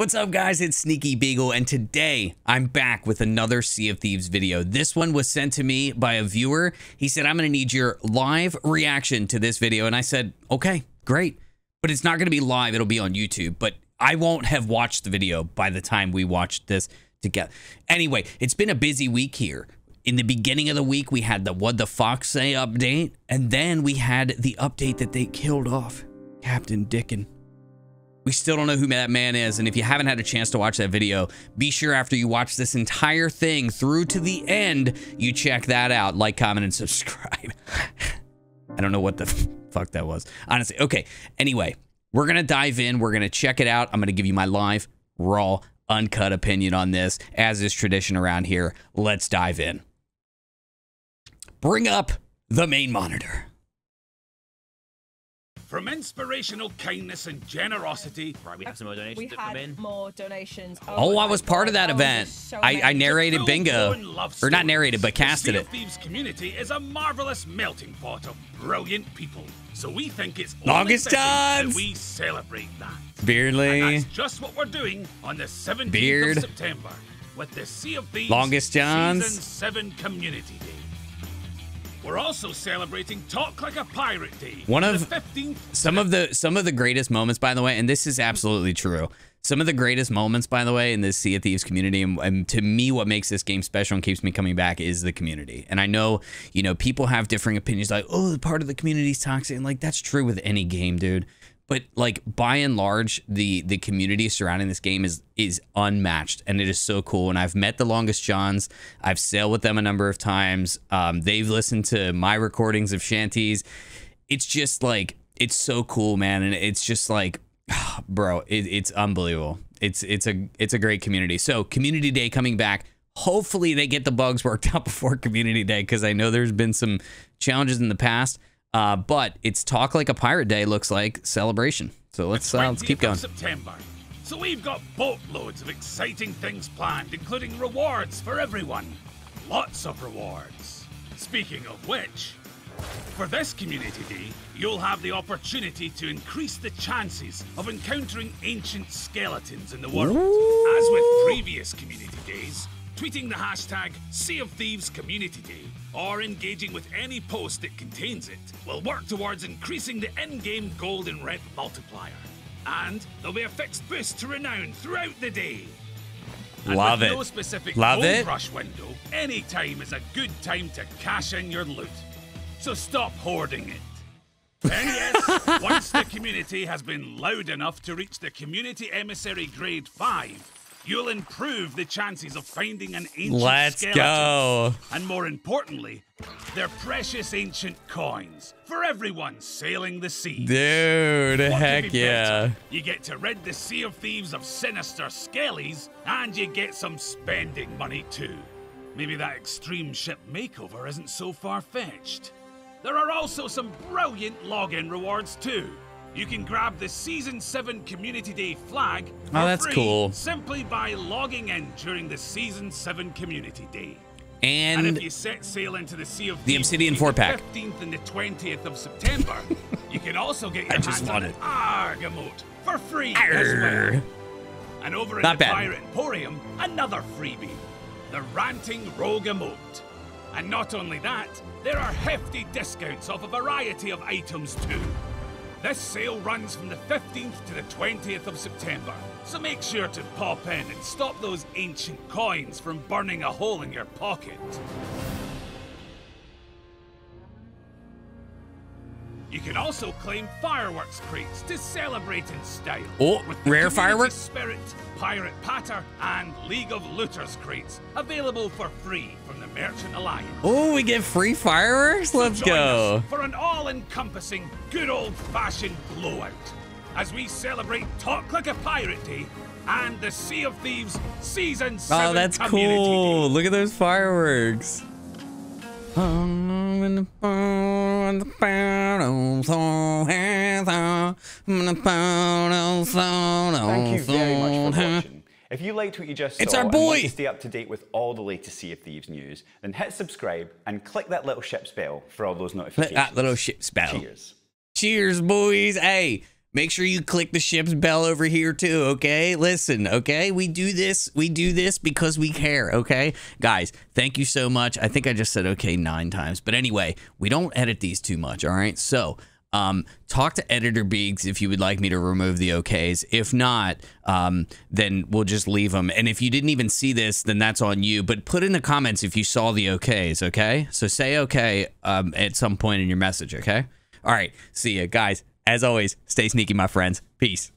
What's up guys, it's Sneaky Beagle and today I'm back with another Sea of Thieves video. This one was sent to me by a viewer. He said, I'm gonna need your live reaction to this video. And I said, okay, great. But it's not gonna be live, it'll be on YouTube. But I won't have watched the video by the time we watch this together. Anyway, it's been a busy week here. In the beginning of the week, we had the What the Fox Say update. And then we had the update that they killed off Captain Dickon. We still don't know who that man is. And if you haven't had a chance to watch that video, be sure after you watch this entire thing through to the end, you check that out. Like, comment, and subscribe. I don't know what the fuck that was. Honestly. Okay. Anyway, we're going to dive in. We're going to check it out. I'm going to give you my live, raw, uncut opinion on this, as is tradition around here. Let's dive in. Bring up the main monitor. From inspirational kindness and generosity, Right, we have some more donations We that come had in. more donations. Oh, oh, I was part of God, that oh, event. so I, I narrated bingo. Or not narrated, but The casted Sea it. of Thieves community is a marvelous melting pot of brilliant people. So we think it's Longest only Johns. we celebrate that. And Beardly. that's just what we're doing on the 17th Beard. of September with the Sea of Thieves Longest Johns. Season 7 Community Day. We're also celebrating Talk Like a Pirate Day. One of- the 15th some of the some of the greatest moments by the way and this is absolutely true. Some of the greatest moments by the way in this sea of thieves community and, and to me what makes this game special and keeps me coming back is the community. And i know you know people have differing opinions like oh the part of the community is toxic and like that's true with any game dude but like by and large the the community surrounding this game is is unmatched and it is so cool and i've met the longest johns. I've sailed with them a number of times. Um, they've listened to my recordings of shanties. It's just like it's so cool man and it's just like bro it, it's unbelievable. It's it's a it's a great community. So community day coming back. Hopefully they get the bugs worked out before community day because i know there's been some challenges in the past uh, but it's talk like a pirate day looks like celebration so let's uh, let's keep going September. So we've got boatloads of exciting things planned, including rewards for everyone. Lots of rewards. Speaking of which, for this community day, you'll have the opportunity to increase the chances of encountering ancient skeletons in the world. As with previous community days, tweeting the hashtag Sea of Thieves Community Day or engaging with any post that contains it will work towards increasing the in-game gold and rep multiplier. And there'll be a fixed boost to renown throughout the day. And Love with it. No specific Love gold it. rush window. Any time is a good time to cash in your loot. So stop hoarding it. Yes, once the community has been loud enough to reach the community emissary grade five, you'll improve the chances of finding an ancient let's skeleton. go And more importantly, they're precious ancient coins for everyone sailing the sea. dude What heck yeah better? You get to rid the Sea of Thieves of sinister skellies, and you get some spending money too. Maybe that extreme ship makeover isn't so far fetched. There are also some brilliant login rewards too. You can grab the Season 7 Community Day flag oh, for Oh, that's free cool. simply by logging in during the Season 7 Community Day. And, and if you set sail into the Sea of The Obsidian four-pack. 15th and the 20th of September, you can also get your I just hands on it. Arg emote for free as well. And over Not the bad. Pirate Emporium, another freebie, the Ranting Rogue emote. And not only that, there are hefty discounts off a variety of items too. This sale runs from the 15th to the 20th of September, so make sure to pop in and stop those ancient coins from burning a hole in your pocket. Also claim fireworks crates to celebrate in style. Oh, with rare fireworks? Spirit, Pirate Patter, and League of Looters crates available for free from the Merchant Alliance. oh we get free fireworks let's go for an all-encompassing, good old-fashioned blowout as we celebrate Talk Like a Pirate Day and the Sea of Thieves Season 7 Oh, that's cool. Day. Look at those fireworks. Thank you very much for watching. If you liked what you just It's saw our and want to stay up to date with all the latest Sea of Thieves news, then hit subscribe and click that little ship's bell for all those notifications. that little ship's bell. Cheers. Cheers, boys. Hey, Make sure you click the ship's bell over here too, okay? Listen, okay? We do this, we do this because we care, okay? Guys, thank you so much. I think I just said okay 9 times. But anyway, we don't edit these too much, all right? So, um, talk to Editor Beaks if you would like me to remove the OKs. If not, um, then we'll just leave them. And if you didn't even see this, then that's on you. But put in the comments if you saw the OKs, okay? So say okay um, at some point in your message, okay? All right, see you guys. As always, stay sneaky, my friends. Peace.